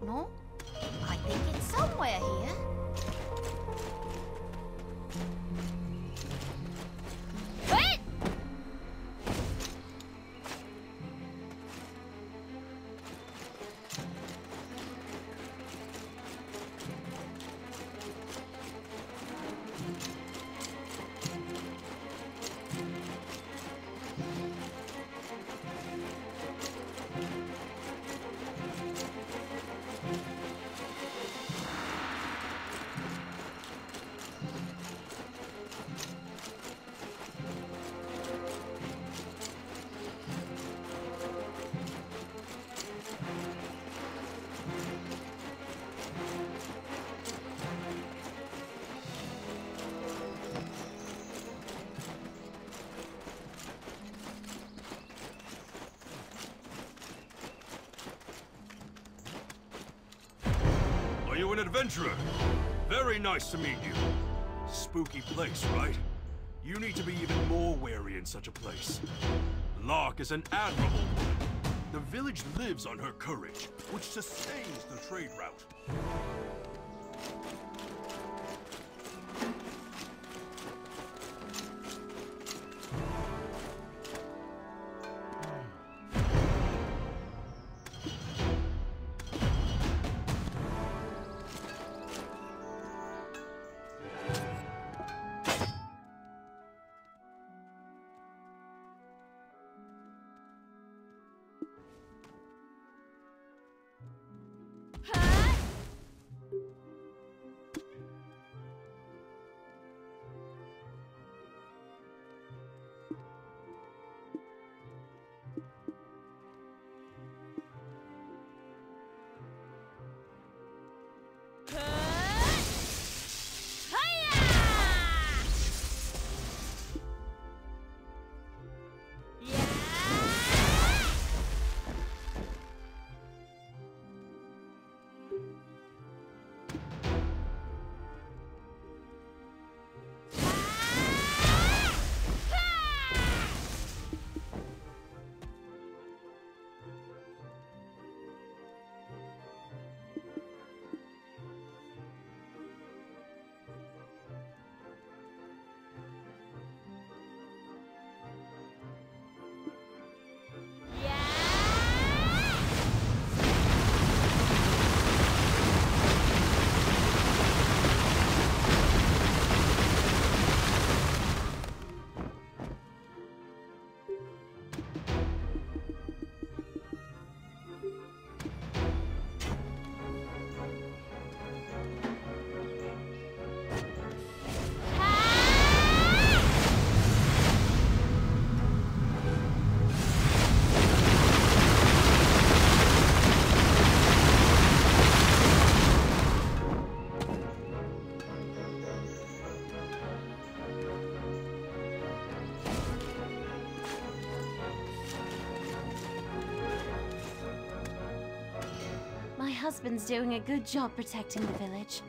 tunnel. I think it's somewhere here. An adventurer? Very nice to meet you. Spooky place, right? You need to be even more wary in such a place. Lark is an admirable woman. The village lives on her courage, which sustains the trade route. Husband's doing a good job protecting the village.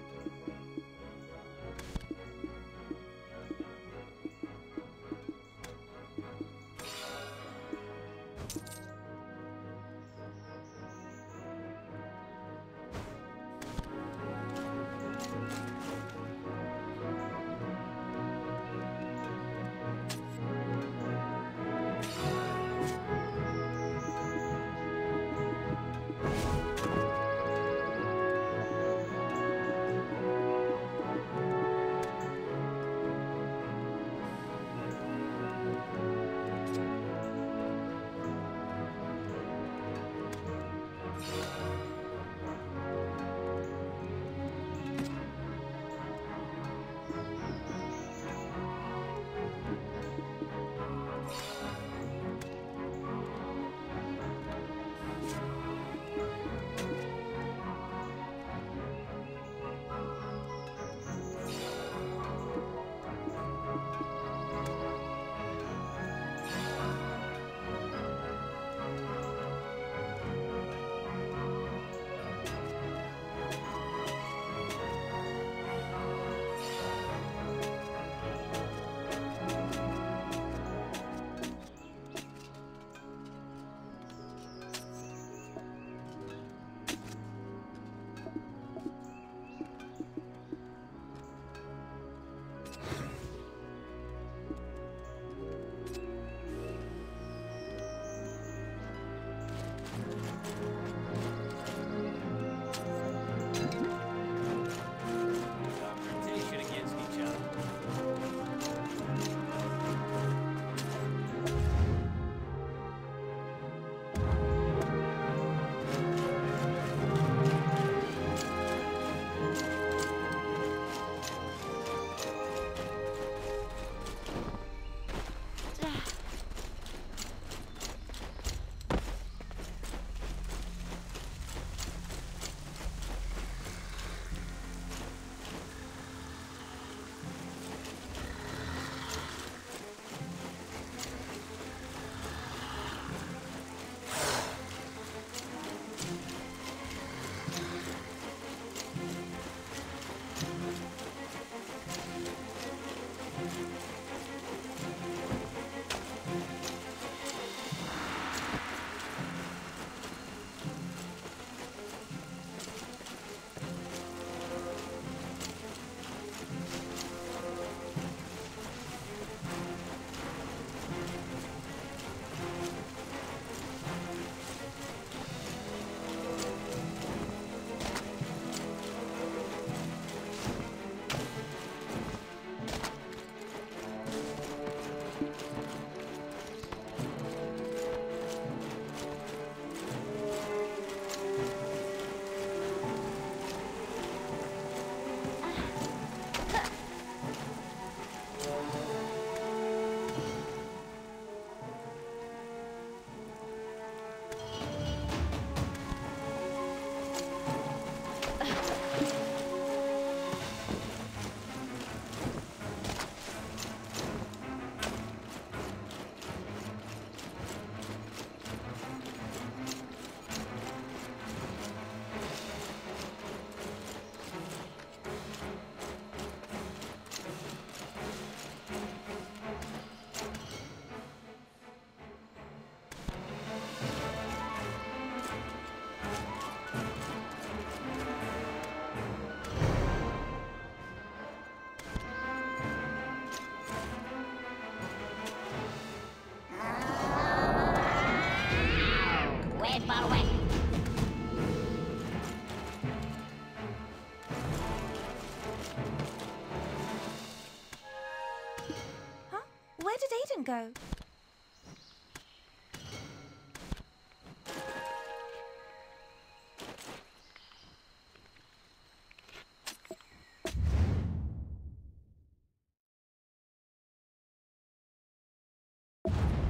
Aiden go? Yeah!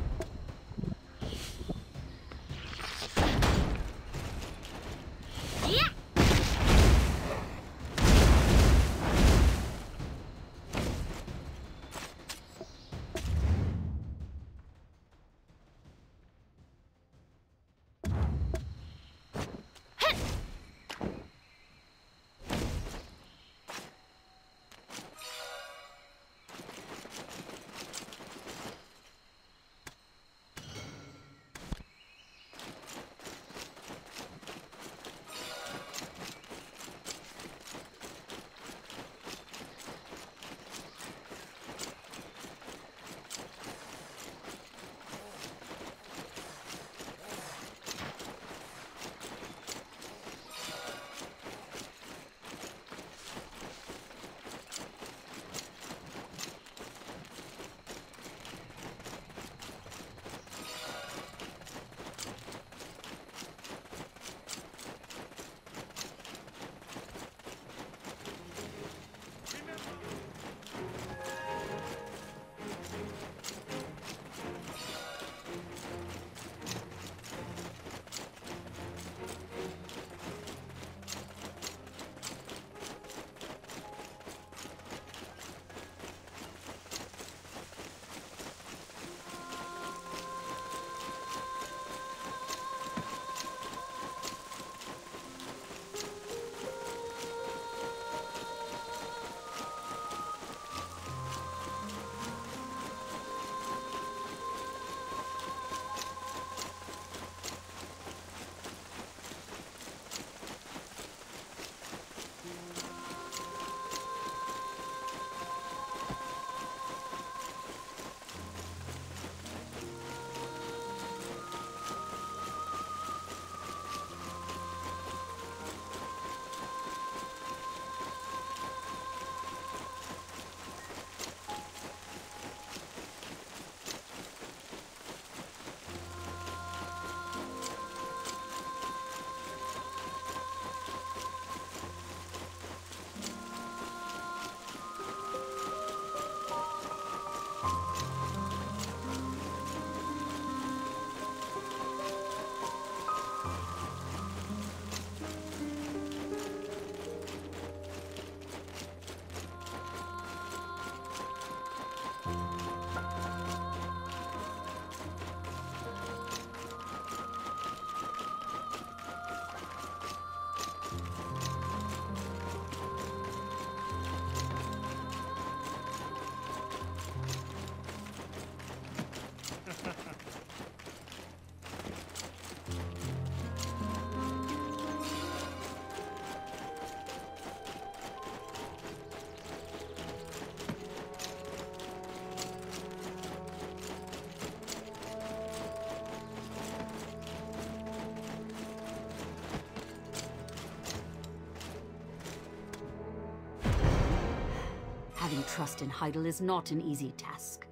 Trust in Heidel is not an easy task.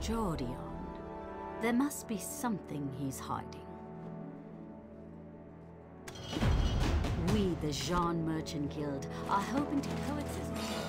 Jordine. There must be something he's hiding. We, the Jean Merchant Guild, are hoping to coexist.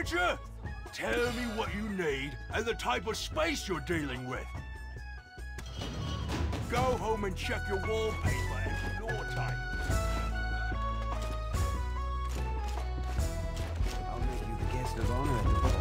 Furniture? Tell me what you need and the type of space you're dealing with. Go home and check your wallpaper and floor type. I'll make you the guest of honor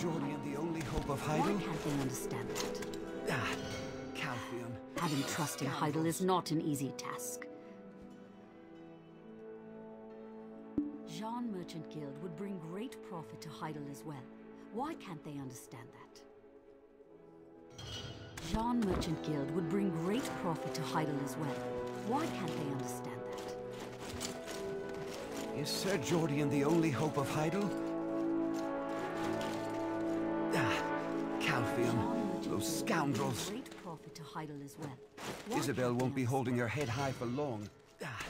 Jordine the only hope of Heidel? Why can't they understand that? Ah, Calpheon. Having trust in Heidel is not an easy task. Jean Merchant Guild would bring great profit to Heidel as well. Why can't they understand that? Jean Merchant Guild would bring great profit to Heidel as well. Why can't they understand that? Is Sir Jordine the only hope of Heidel? Scoundrels. Great profit to Heidel as well. Isabel won't be holding her head high for long. Ah,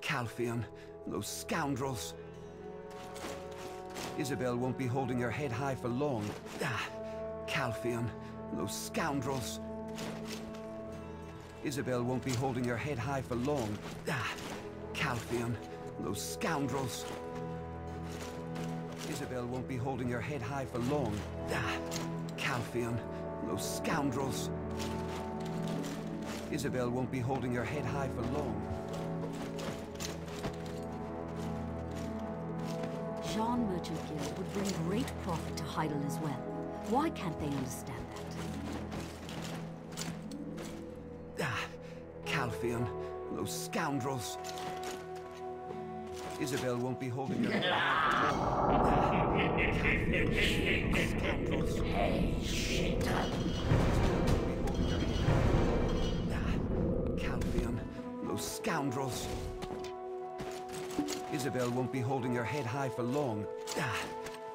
Calpheon, those scoundrels. Isabel won't be holding her head high for long. Ah, Calpheon, those scoundrels. Isabel won't be holding her head high for long. Ah, Calpheon, those scoundrels. Isabel won't be holding her head high for long. Ah, Calpheon, those scoundrels. Isabel won't be holding her head high for long. Jean Merchant Guild would bring great profit to Heidel as well. Why can't they understand that? Ah, Calpheon, those scoundrels. Isabel won't be holding her head high for long. Calpheon, those scoundrels. Ah, those scoundrels. Isabel won't be holding her head high for long. Ah,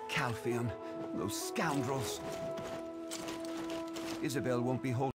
Calpheon, those scoundrels. Isabel won't be holding